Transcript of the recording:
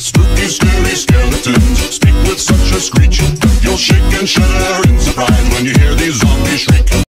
Spooky, scary skeletons speak with such a screech. You'll shake and shudder.